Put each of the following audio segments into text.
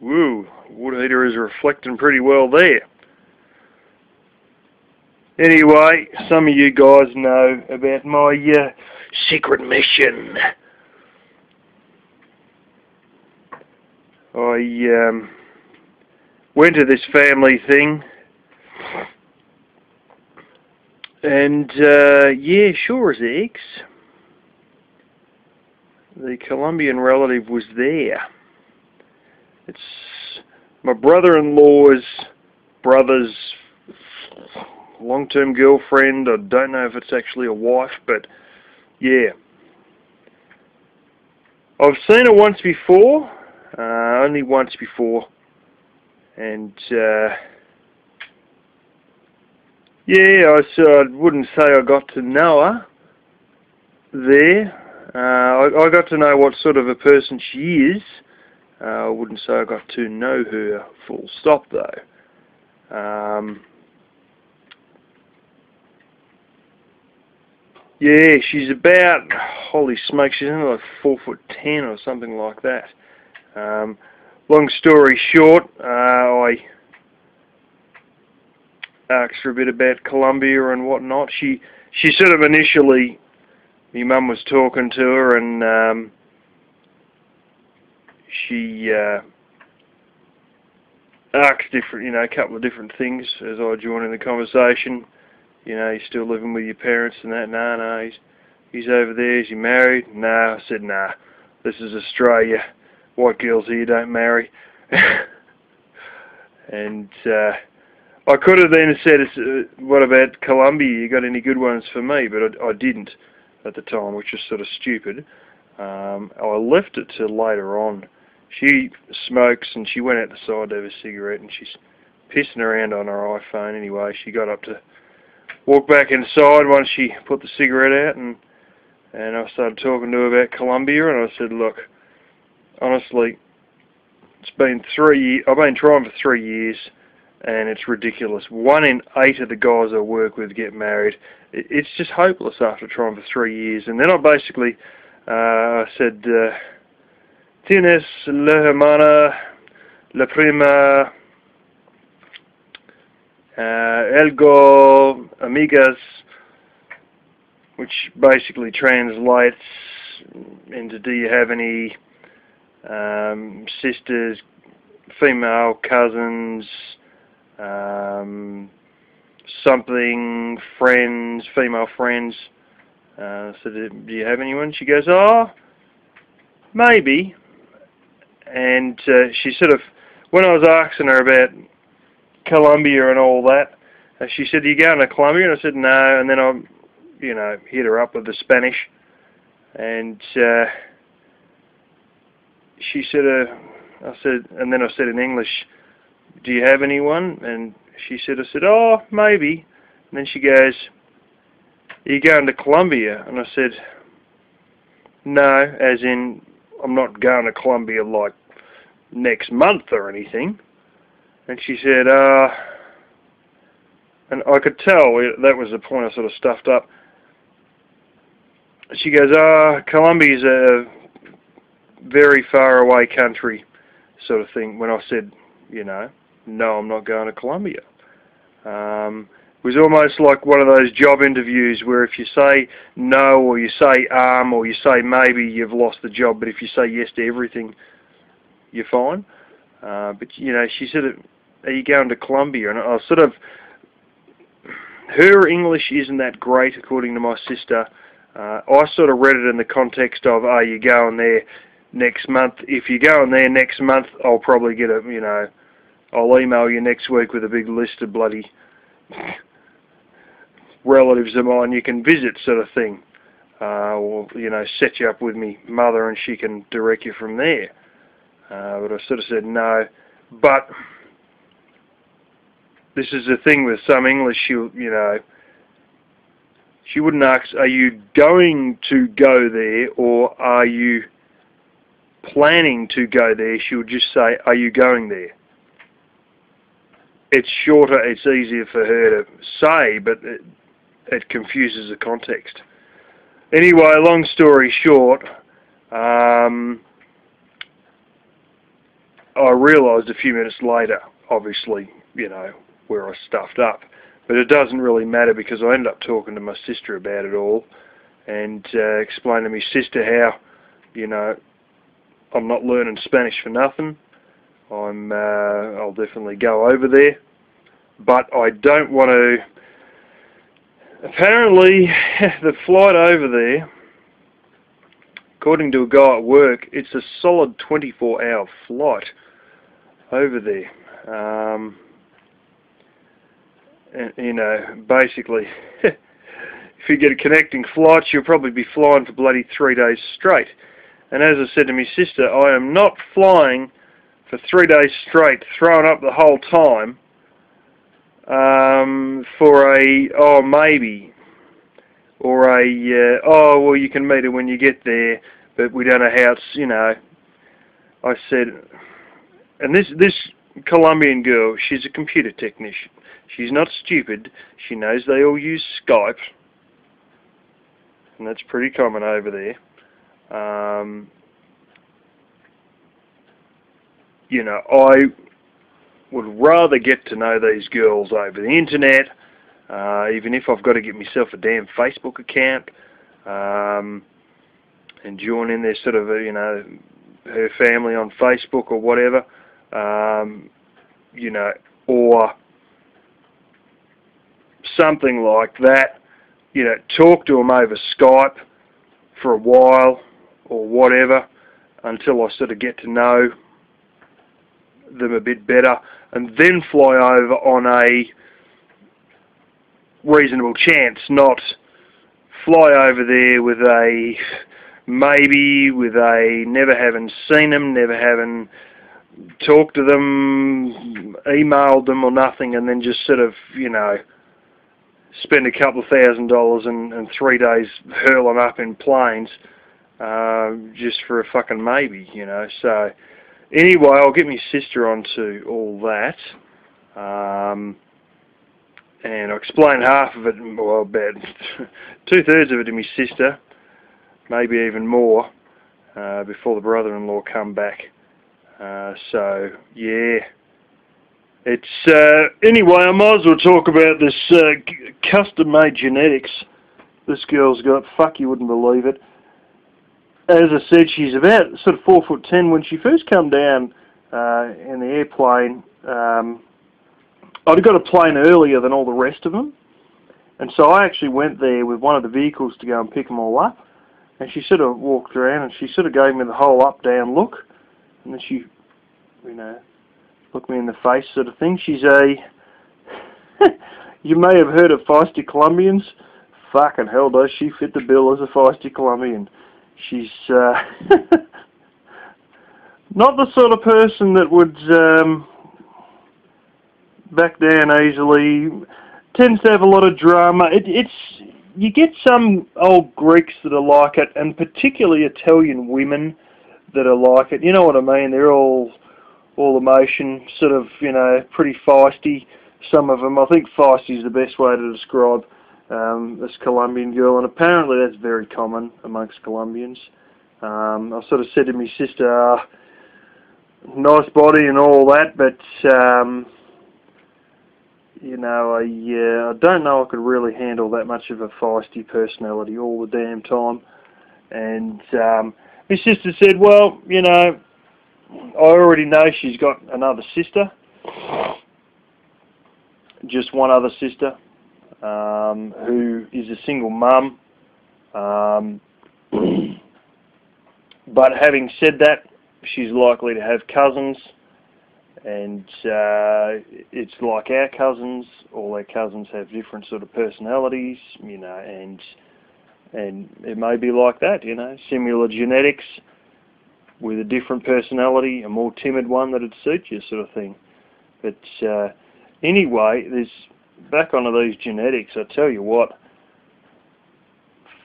Woo, water heater is reflecting pretty well there. Anyway, some of you guys know about my uh, secret mission. I um, went to this family thing, and uh, yeah, sure as eggs, the Colombian relative was there. It's my brother-in-law's brother's long-term girlfriend. I don't know if it's actually a wife, but yeah. I've seen her once before, uh, only once before, and uh, yeah, I, so I wouldn't say I got to know her there. Uh, I, I got to know what sort of a person she is. Uh, I wouldn't say I got to know her full stop though. Um, Yeah, she's about, holy smoke, she's only like four foot ten or something like that. Um, long story short, uh, I asked her a bit about Colombia and whatnot. She she sort of initially, my mum was talking to her and um, she uh, asked different, you know, a couple of different things as I join in the conversation you know, you're still living with your parents and that. No, no, he's he's over there. Is he married? No. I said, nah. This is Australia. White girls here don't marry. and uh, I could have then said, uh, what about Colombia? You got any good ones for me? But I, I didn't at the time, which was sort of stupid. Um, I left it to later on. She smokes and she went out the side to have a cigarette and she's pissing around on her iPhone anyway. She got up to walk back inside once she put the cigarette out and and I started talking to her about Colombia and I said, look, honestly, it's been three years, I've been trying for three years and it's ridiculous. One in eight of the guys I work with get married. It's just hopeless after trying for three years. And then I basically uh, said, uh, Tienes la hermana, la prima, uh, Elgo Amigas, which basically translates into do you have any um, sisters, female cousins, um, something, friends, female friends. Uh, so do you have anyone? She goes, oh, maybe. And uh, she sort of, when I was asking her about Colombia and all that. And she said, you going to Colombia? And I said, no. And then I, you know, hit her up with the Spanish. And uh, she said, uh, I said, and then I said in English, do you have anyone? And she said, I said, oh, maybe. And then she goes, are you going to Colombia? And I said, no, as in, I'm not going to Colombia like next month or anything. And she said, uh, and I could tell that was the point I sort of stuffed up. She goes, uh, Colombia's a very far away country, sort of thing, when I said, you know, no, I'm not going to Colombia. Um, it was almost like one of those job interviews where if you say no or you say um or you say maybe, you've lost the job, but if you say yes to everything, you're fine. Uh, but, you know, she said are you going to Colombia? And I was sort of, her English isn't that great, according to my sister. Uh, I sort of read it in the context of, are you going there next month? If you're going there next month, I'll probably get a, you know, I'll email you next week with a big list of bloody relatives of mine you can visit sort of thing. Uh, or, you know, set you up with me mother and she can direct you from there. Uh, but I sort of said no. But this is the thing with some English, you, you know, she wouldn't ask, are you going to go there or are you planning to go there? She would just say, are you going there? It's shorter, it's easier for her to say, but it, it confuses the context. Anyway, long story short, um, I realised a few minutes later, obviously, you know, where I stuffed up. But it doesn't really matter because I ended up talking to my sister about it all and uh, explaining to my sister how, you know, I'm not learning Spanish for nothing. I'm, uh, I'll definitely go over there. But I don't want to... Apparently, the flight over there, according to a guy at work, it's a solid 24-hour flight over there. Um, and, you know, basically, if you get a connecting flight, you'll probably be flying for bloody three days straight. And as I said to my sister, I am not flying for three days straight, throwing up the whole time um, for a, oh, maybe, or a, uh, oh, well, you can meet her when you get there, but we don't know how it's, you know. I said, and this, this Colombian girl, she's a computer technician. She's not stupid. She knows they all use Skype. And that's pretty common over there. Um, you know, I would rather get to know these girls over the internet, uh, even if I've got to get myself a damn Facebook account um, and join in their sort of, you know, her family on Facebook or whatever, um, you know, or something like that, you know, talk to them over Skype for a while or whatever until I sort of get to know them a bit better and then fly over on a reasonable chance, not fly over there with a maybe, with a never having seen them, never having talked to them, emailed them or nothing, and then just sort of, you know, spend a couple of thousand dollars and, and three days hurling up in planes uh, just for a fucking maybe, you know. So anyway, I'll get my sister onto all that. Um, and I explained half of it, well, about two-thirds of it to my sister, maybe even more, uh, before the brother-in-law come back. Uh, so, yeah. It's uh, anyway. I might as well talk about this uh, custom-made genetics. This girl's got. Fuck, you wouldn't believe it. As I said, she's about sort of four foot ten. When she first come down uh, in the airplane, um, I'd got a plane earlier than all the rest of them, and so I actually went there with one of the vehicles to go and pick them all up. And she sort of walked around and she sort of gave me the whole up-down look, and then she, you know, look me in the face sort of thing. She's a, you may have heard of feisty Colombians. Fucking hell does she fit the bill as a feisty Colombian. She's uh, not the sort of person that would um, back down easily. Tends to have a lot of drama. It, it's you get some old Greeks that are like it, and particularly Italian women that are like it. You know what I mean? They're all all emotion, sort of, you know, pretty feisty. Some of them, I think feisty is the best way to describe um, this Colombian girl, and apparently that's very common amongst Colombians. Um, I sort of said to my sister, uh, nice body and all that, but um, you know, I uh, I don't know I could really handle that much of a feisty personality all the damn time. And um, my sister said, well, you know, I already know she's got another sister, just one other sister, um, who is a single mum. Um, but having said that, she's likely to have cousins, and uh, it's like our cousins. All our cousins have different sort of personalities, you know, and and it may be like that, you know, similar genetics with a different personality, a more timid one that'd suit you, sort of thing. But uh, anyway, there's back onto these genetics. I tell you what,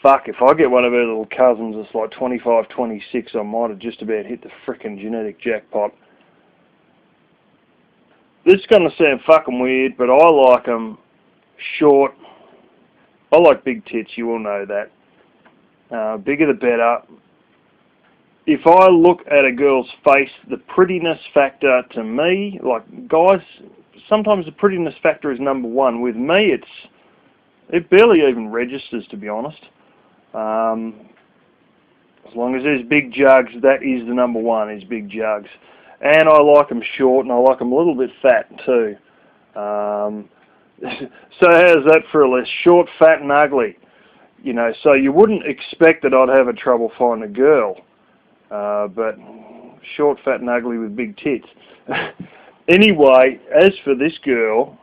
fuck, if I get one of her little cousins that's like 25, 26, I might have just about hit the frickin' genetic jackpot. This is going to sound fucking weird, but I like them short. I like big tits, you all know that. Uh, bigger the better if I look at a girl's face, the prettiness factor to me, like guys, sometimes the prettiness factor is number one. With me, it's it barely even registers, to be honest. Um, as long as there's big jugs, that is the number one, is big jugs. And I like them short, and I like them a little bit fat too. Um, so how's that for a list? Short, fat, and ugly. You know, so you wouldn't expect that I'd have a trouble finding a girl. Uh, but short, fat, and ugly with big tits. anyway, as for this girl,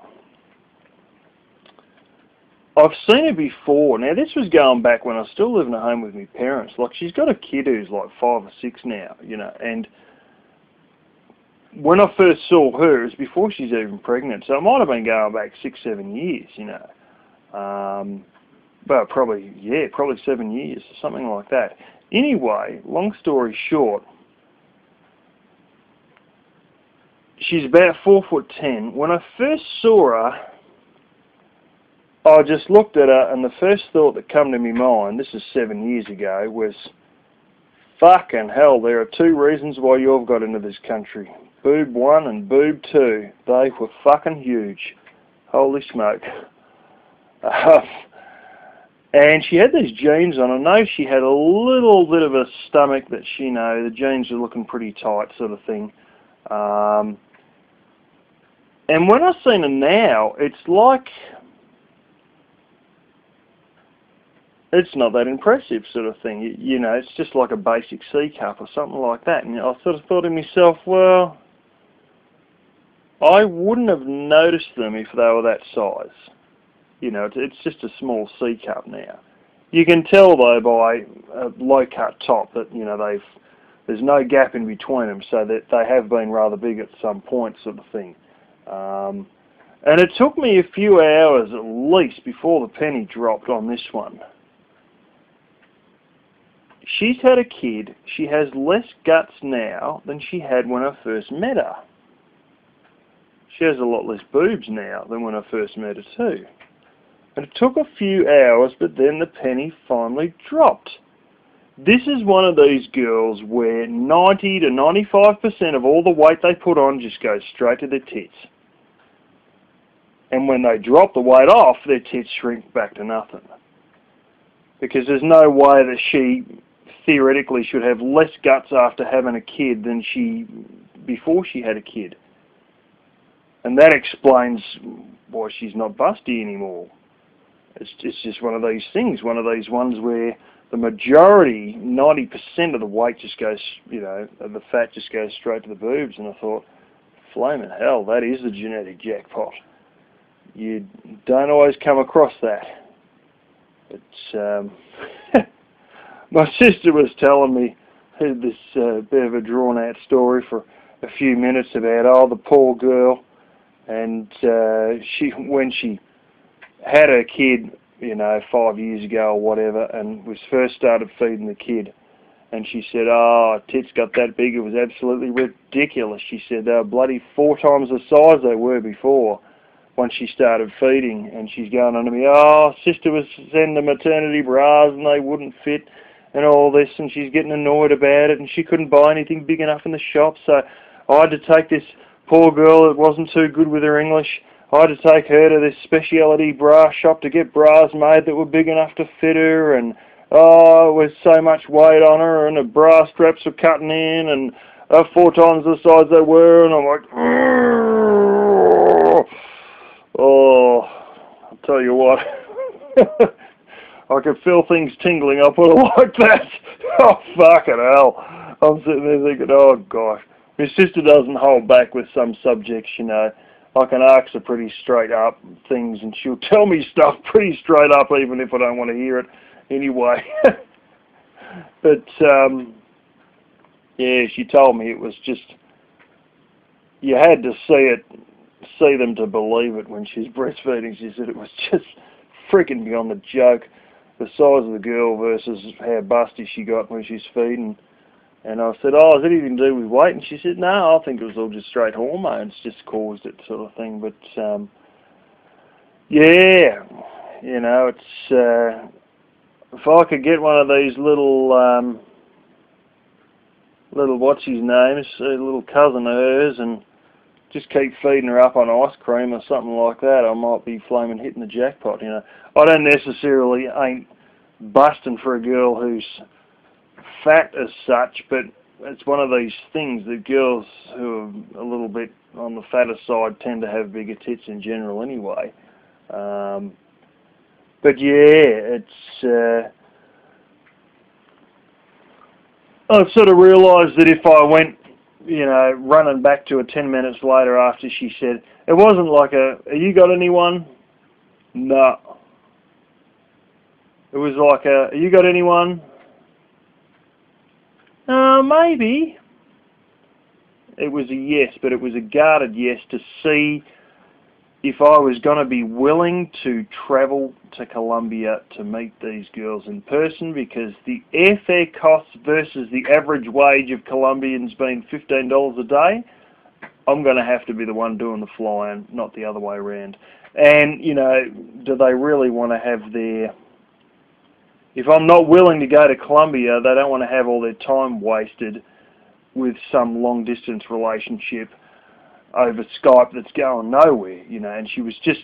I've seen her before. Now, this was going back when I was still living at home with my parents. Like, she's got a kid who's like five or six now, you know, and when I first saw her, it was before she's even pregnant, so it might have been going back six, seven years, you know. Um, but probably, yeah, probably seven years, something like that. Anyway, long story short, she's about four foot ten. When I first saw her, I just looked at her, and the first thought that came to my mind, this is seven years ago, was, fucking hell, there are two reasons why you've got into this country. Boob 1 and Boob 2. They were fucking huge. Holy smoke. Uh, and she had these jeans on. I know she had a little bit of a stomach that she, you know, the jeans were looking pretty tight sort of thing. Um, and when I've seen her now, it's like it's not that impressive sort of thing. You, you, know, it's just like a basic C cup or something like that. And I sort of thought to myself, well, I wouldn't have noticed them if they were that size. You know, it's, just a small C cup now. You can tell though by a low cut top that you know they've there's no gap in between them, so that they have been rather big at some point, sort of thing. Um, and it took me a few hours at least before the penny dropped on this one she's had a kid. She has less guts now than she had when I first met her. She has a lot less boobs now than when I first met her too. And it took a few hours, but then the penny finally dropped. This is one of these girls where 90 to 95% of all the weight they put on just goes straight to their tits. And when they drop the weight off, their tits shrink back to nothing. Because there's no way that she theoretically should have less guts after having a kid than she before she had a kid. And that explains why she's not busty anymore. It's, it's just one of these things, one of these ones where the majority, 90% of the weight just goes, you know, the fat just goes straight to the boobs. And I thought, flaming hell, that is the genetic jackpot. You don't always come across that. It's, um, my sister was telling me this uh, bit of a drawn out story for a few minutes about oh the poor girl and uh, she when she had her kid you know five years ago or whatever and was first started feeding the kid and she said oh tits got that big it was absolutely ridiculous. She said they were bloody four times the size they were before once she started feeding and she's going on to me oh sister was sending the maternity bras and they wouldn't fit and all this, and she's getting annoyed about it, and she couldn't buy anything big enough in the shop, so I had to take this poor girl that wasn't too good with her English. I had to take her to this speciality bra shop to get bras made that were big enough to fit her, and oh, it was so much weight on her, and the bra straps were cutting in, and uh, four times the size they were, and I'm like, oh, I'll tell you what. I could feel things tingling. I put it like that. oh, fucking hell. I'm sitting there thinking, oh, gosh. My sister doesn't hold back with some subjects, you know. I can ask her pretty straight up things, and she'll tell me stuff pretty straight up, even if I don't want to hear it anyway. but, um, yeah, she told me it was just, you had to see it, see them to believe it when she's breastfeeding. She said it was just freaking beyond the joke the size of the girl versus how busty she got when she's feeding. And I said, oh, is it anything to do with weight? And she said, no, I think it was all just straight hormones just caused it sort of thing. But, um, yeah, you know, it's, uh, if I could get one of these little, um, little what's his name, a little cousin of hers, and just keep feeding her up on ice cream or something like that, I might be flaming hitting the jackpot. You know, I don't necessarily ain't busting for a girl who's fat as such, but it's one of these things that girls who are a little bit on the fatter side tend to have bigger tits in general anyway. Um, but yeah, it's. Uh, I've sort of realised that if I went, you know, running back to her ten minutes later after she said, it wasn't like a, have you got anyone? No. It was like a, have you got anyone? Uh, maybe. It was a yes, but it was a guarded yes to see if I was going to be willing to travel to Colombia to meet these girls in person because the airfare costs versus the average wage of Colombians being $15 a day, I'm going to have to be the one doing the flying, not the other way around. And, you know, do they really want to have their... If I'm not willing to go to Colombia, they don't want to have all their time wasted with some long distance relationship over Skype that's going nowhere, you know, and she was just,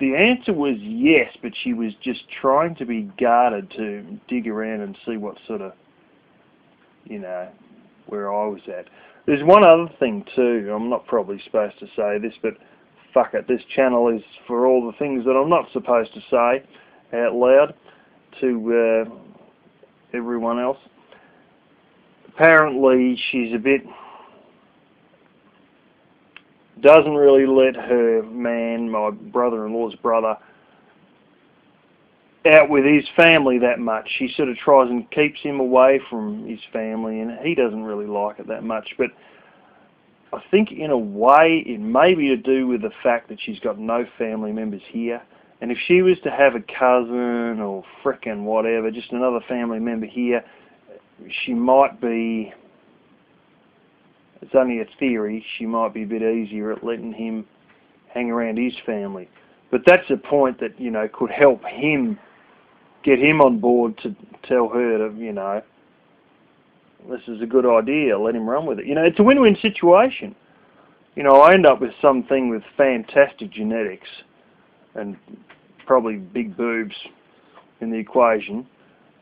the answer was yes, but she was just trying to be guarded to dig around and see what sort of, you know, where I was at. There's one other thing too, I'm not probably supposed to say this, but fuck it, this channel is for all the things that I'm not supposed to say out loud to uh, everyone else. Apparently she's a bit doesn't really let her man, my brother-in-law's brother, out with his family that much. She sort of tries and keeps him away from his family, and he doesn't really like it that much. But I think in a way it may be to do with the fact that she's got no family members here. And if she was to have a cousin or frickin' whatever, just another family member here, she might be it's only a theory, she might be a bit easier at letting him hang around his family. But that's a point that, you know, could help him get him on board to tell her to, you know, this is a good idea, let him run with it. You know, it's a win-win situation. You know, I end up with something with fantastic genetics and probably big boobs in the equation.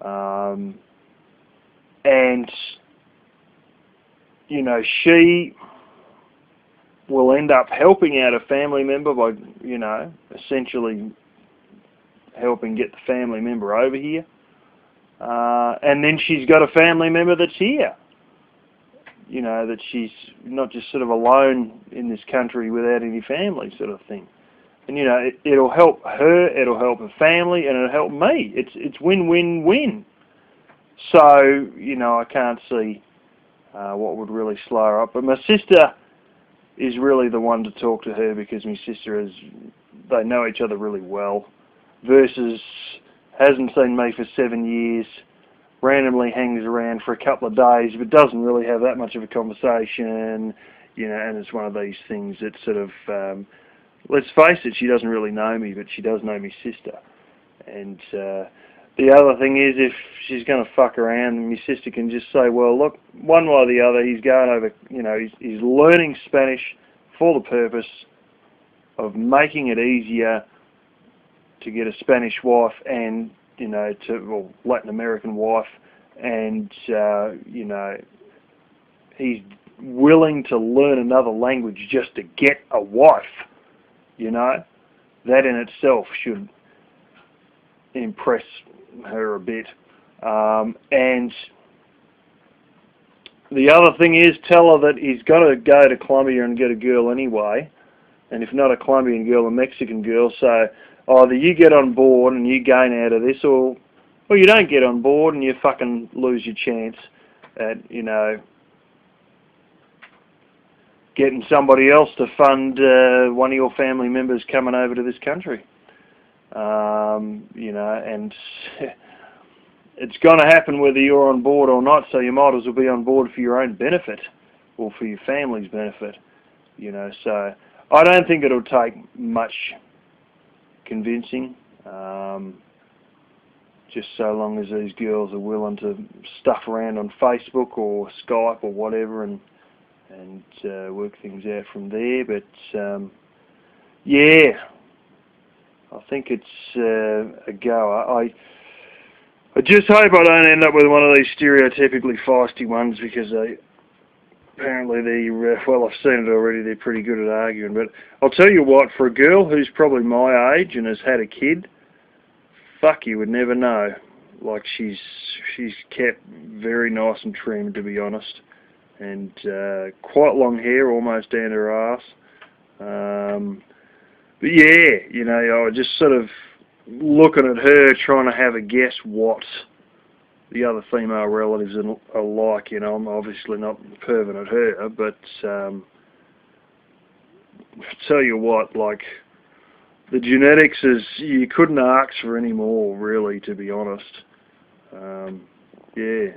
Um, and you know, she will end up helping out a family member by, you know, essentially helping get the family member over here. Uh, and then she's got a family member that's here. You know, that she's not just sort of alone in this country without any family sort of thing. And you know, it, it'll help her, it'll help her family, and it'll help me. It's it's win-win-win. So, you know, I can't see uh, what would really slow her up. But my sister is really the one to talk to her because my sister is, they know each other really well, versus hasn't seen me for seven years, randomly hangs around for a couple of days, but doesn't really have that much of a conversation, you know, and it's one of these things that sort of, um, let's face it, she doesn't really know me, but she does know my sister. And, uh, the other thing is if she's going to fuck around, my sister can just say, well, look, one way or the other, he's going over, you know, he's, he's learning Spanish for the purpose of making it easier to get a Spanish wife and, you know, to, well, Latin American wife, and, uh, you know, he's willing to learn another language just to get a wife, you know. That in itself should impress her a bit. Um, and the other thing is tell her that he's got to go to Colombia and get a girl anyway. And if not a Colombian girl, a Mexican girl. So either you get on board and you gain out of this or or you don't get on board and you fucking lose your chance at, you know, getting somebody else to fund uh, one of your family members coming over to this country um, you know, and it's going to happen whether you're on board or not, so you might as well be on board for your own benefit or for your family's benefit, you know, so I don't think it'll take much convincing. Um, just so long as these girls are willing to stuff around on Facebook or Skype or whatever and and uh, work things out from there. But um, yeah, I think it's uh, a go. I I just hope I don't end up with one of these stereotypically feisty ones because they apparently they uh, well I've seen it already. They're pretty good at arguing. But I'll tell you what, for a girl who's probably my age and has had a kid, fuck you would never know. Like she's she's kept very nice and trim to be honest and uh, quite long hair, almost down to her ass. Um, but yeah, you know, I was just sort of looking at her, trying to have a guess what the other female relatives are like. You know, I'm obviously not perving at her, but um, tell you what, like the genetics is you couldn't ask for any more, really, to be honest. Um, yeah.